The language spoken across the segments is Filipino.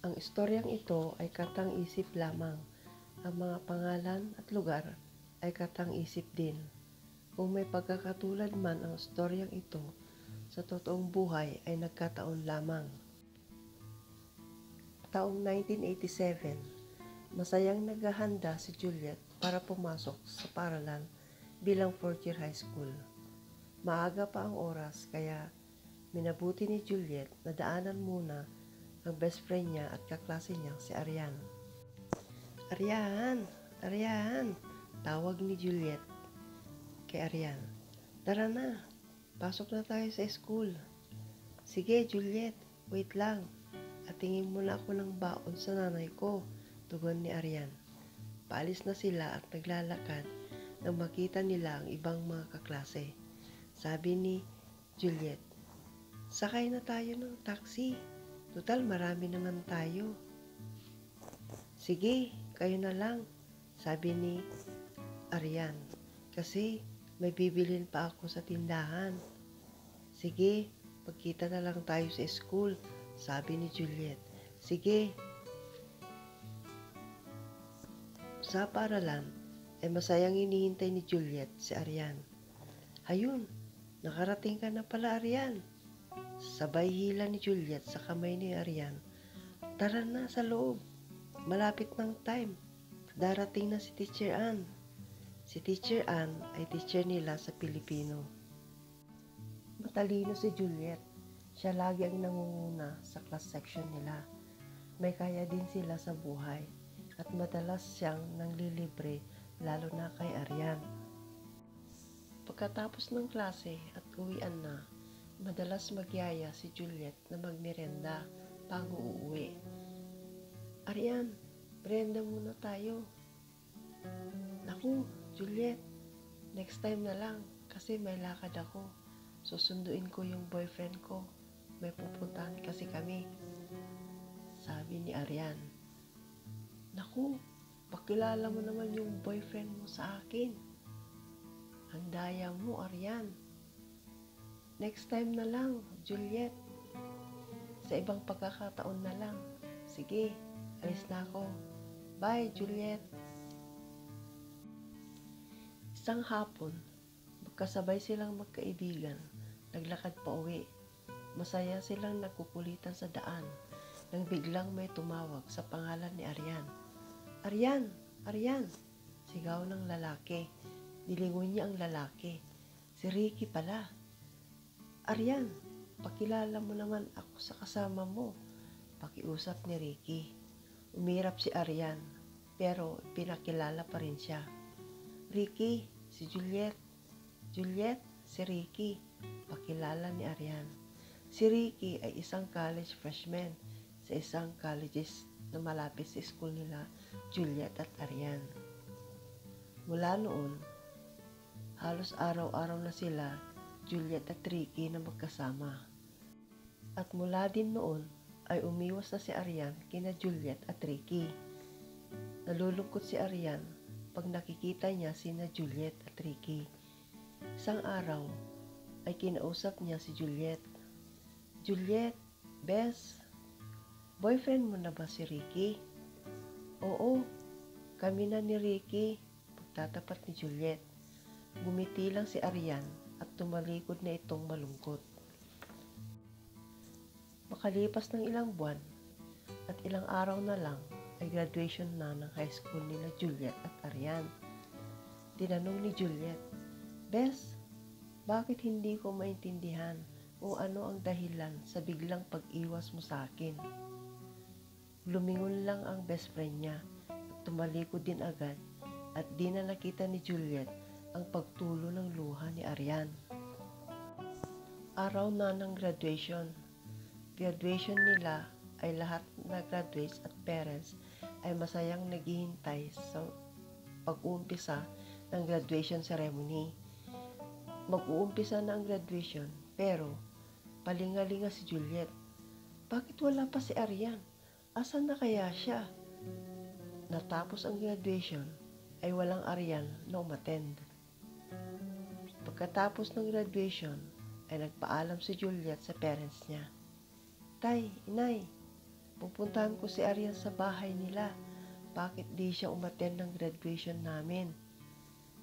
Ang istoryang ito ay katang-isip lamang. Ang mga pangalan at lugar ay katang-isip din. Kung may pagkakatulad man ang istoryang ito, sa totoong buhay ay nagkataon lamang. Taong 1987, masayang naghahanda si Juliet para pumasok sa paralan bilang fourth year high school. Maaga pa ang oras kaya minabuti ni Juliet na daanan muna ang best friend niya at kaklase niya si Arian. Arian! Arian! Tawag ni Juliet kay Arian. Tara na, pasok na tayo sa school. Sige, Juliet, wait lang. At tingin muna ako ng baon sa nanay ko, tugon ni Arian. Paalis na sila at naglalakad nang makita nila ang ibang mga kaklase. Sabi ni Juliet, sakay na tayo ng taxi. Total, marami naman tayo. Sige, kayo na lang, sabi ni Arian. Kasi may bibilin pa ako sa tindahan. Sige, pagkita na lang tayo sa school, sabi ni Juliet. Sige. Sa paralan, ay masayang inihintay ni Juliet si Arian. Ayun, nakarating ka na pala Arian. Sabay hila ni Juliet sa kamay ni Arian. Tara na sa loob. Malapit ng time. Darating na si Teacher Ann. Si Teacher Ann ay teacher nila sa Pilipino. Matalino si Juliet. Siya lagi ang nangunguna sa class section nila. May kaya din sila sa buhay at madalas siyang nanglilibre lalo na kay Arian. Pagkatapos ng klase at uwian na, madalas magyaya si Juliet na magmerenda bago uuwi. Arian, merenda muna tayo. Naku, Juliet, next time na lang kasi may lakad ako. Susunduin ko yung boyfriend ko. May pupuntahan kasi kami. Sabi ni Arian. Naku, pakilala mo naman yung boyfriend mo sa akin. Ang daya mo, Arian. Next time na lang, Juliet. Sa ibang pagkakataon na lang. Sige, alis na ako. Bye, Juliet. Isang hapon, magkasabay silang magkaibigan. Naglakad pa uwi. Masaya silang nagkukulitan sa daan nang biglang may tumawag sa pangalan ni Arian. Arian! Arian! Sigaw ng lalaki. Nilingon niya ang lalaki. Si Ricky pala. Arian, pakilala mo naman ako sa kasama mo. Pakiusap ni Ricky. Umirap si Arian, pero pinakilala pa rin siya. Ricky, si Juliet. Juliet, si Ricky. Pakilala ni Arian. Si Ricky ay isang college freshman sa isang colleges na malapit sa school nila, Juliet at Arian. Mula noon, halos araw-araw na sila, Juliet at Ricky na magkasama. At mula din noon, ay umiwas na si Arian kina Juliet at Ricky. Nalulungkot si Arian pag nakikita niya sina Juliet at Ricky. Isang araw, ay kinausap niya si Juliet. Juliet, Bes, boyfriend mo na ba si Ricky? Oo, kami na ni Ricky, pagtatapat ni Juliet. Gumiti lang si Arian at tumalikod na itong malungkot. Makalipas ng ilang buwan at ilang araw na lang ay graduation na ng high school nila Juliet at Arian. Tinanong ni Juliet, Bes, bakit hindi ko maintindihan o ano ang dahilan sa biglang pag-iwas mo sa akin? Lumingon lang ang best friend niya at tumalikod din agad at di na nakita ni Juliet ang pagtulo ng luha ni Arian. Araw na ng graduation. Graduation nila ay lahat na graduates at parents ay masayang naghihintay sa pag-uumpisa ng graduation ceremony. Mag-uumpisa na ang graduation pero palingalinga si Juliet. Bakit wala pa si Arian? Asan na kaya siya? Natapos ang graduation ay walang Arian na umattend. Pagkatapos ng graduation ay nagpaalam si Juliet sa parents niya. Tay, inay, pupuntahan ko si Arian sa bahay nila. Bakit di siya umaten ng graduation namin?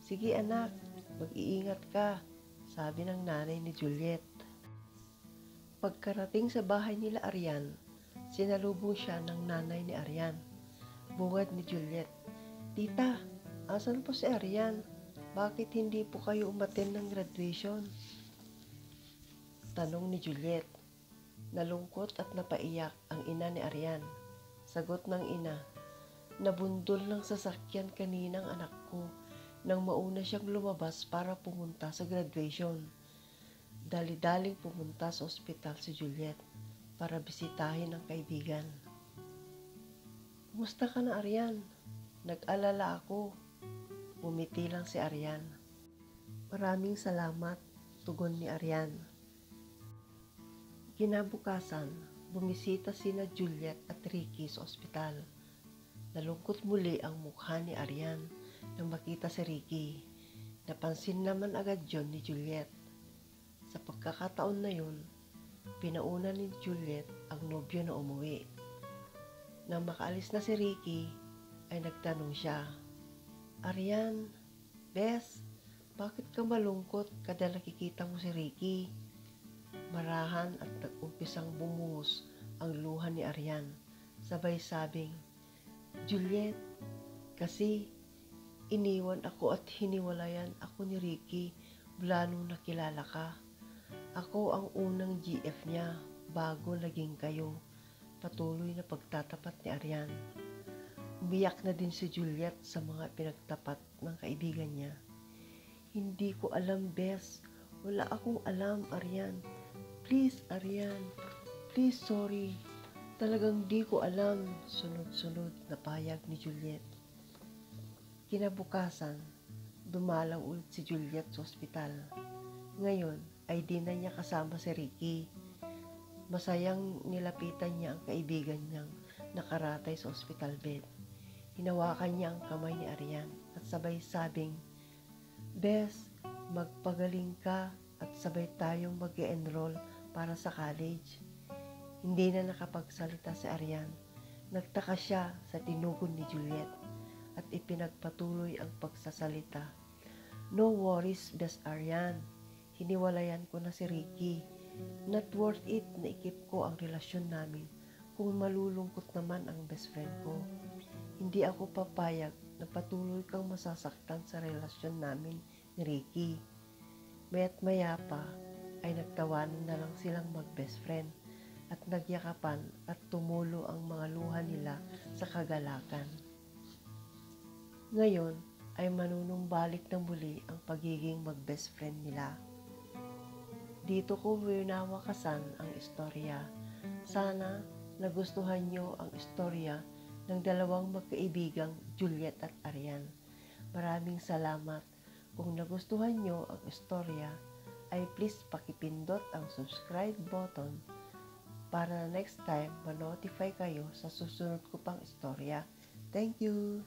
Sige anak, mag-iingat ka, sabi ng nanay ni Juliet. Pagkarating sa bahay nila Arian, sinalubong siya ng nanay ni Arian. Bungad ni Juliet, Tita, asan po si Arian? Bakit hindi po kayo umaten ng graduation? Tanong ni Juliet. Nalungkot at napaiyak ang ina ni Arian. Sagot ng ina, Nabundol ng sasakyan kaninang anak ko nang mauna siyang lumabas para pumunta sa graduation. Dali-daling pumunta sa ospital si Juliet para bisitahin ang kaibigan. Kumusta ka na, Arian? Nag-alala ako. Umiti lang si Arian. Maraming salamat, tugon ni Arian. Kinabukasan, bumisita sina Juliet at Ricky sa ospital. Nalungkot muli ang mukha ni Arian nang makita si Ricky. Napansin naman agad yon ni Juliet. Sa pagkakataon na yun, pinauna ni Juliet ang nobyo na umuwi. Nang makaalis na si Ricky, ay nagtanong siya, Arian, Bes, bakit ka malungkot kada nakikita mo si Ricky? Marahan at nag-umpisang bumuhos ang luha ni Arian. Sabay sabing, Juliet, kasi iniwan ako at hiniwalayan ako ni Ricky mula nung nakilala ka. Ako ang unang GF niya bago naging kayo. Patuloy na pagtatapat ni Arian. Umiyak na din si Juliet sa mga pinagtapat ng kaibigan niya. Hindi ko alam, Bes. Wala akong alam, Arian. Please, Arian. Please, sorry. Talagang di ko alam, sunod-sunod na payag ni Juliet. Kinabukasan, dumalaw ulit si Juliet sa ospital. Ngayon ay di na niya kasama si Ricky. Masayang nilapitan niya ang kaibigan niyang nakaratay sa ospital bed. Hinawakan niya ang kamay ni Arian at sabay sabing, Bes, magpagaling ka at sabay tayong mag enroll para sa college. Hindi na nakapagsalita si Arian. Nagtaka siya sa tinugon ni Juliet at ipinagpatuloy ang pagsasalita. No worries, best Arian. Hiniwalayan ko na si Ricky. Not worth it na ikip ko ang relasyon namin kung malulungkot naman ang best friend ko. Hindi ako papayag na patuloy kang masasaktan sa relasyon namin ni Ricky. Maya't maya pa ay nagtawanan na lang silang mag-best friend at nagyakapan at tumulo ang mga luha nila sa kagalakan. Ngayon ay manunumbalik na muli ang pagiging mag-best friend nila. Dito ko winawakasan ang istorya. Sana nagustuhan nyo ang istorya ng dalawang magkaibigang Juliet at Arian. Maraming salamat. Kung nagustuhan nyo ang istorya, ay please pakipindot ang subscribe button para next time ma-notify kayo sa susunod ko pang istorya. Thank you!